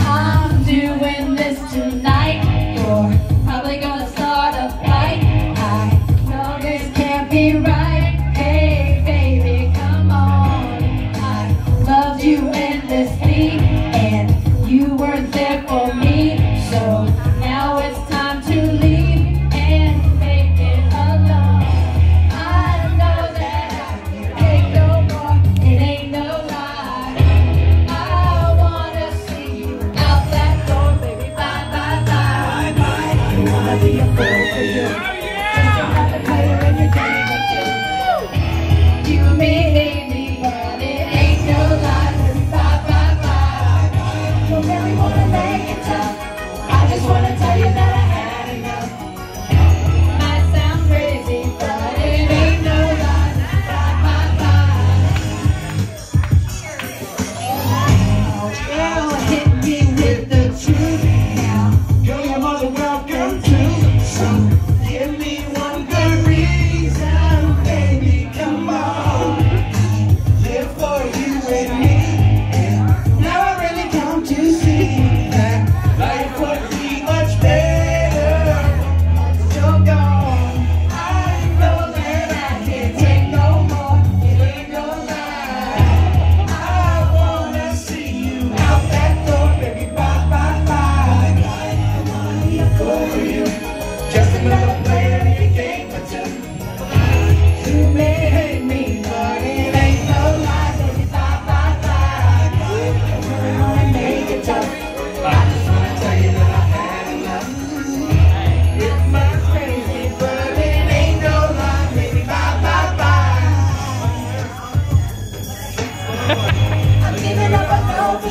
I'm doing this tonight. You're probably gonna start a fight. I know this can't be right. Hey, baby, come on. I loved you endlessly.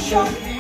I'm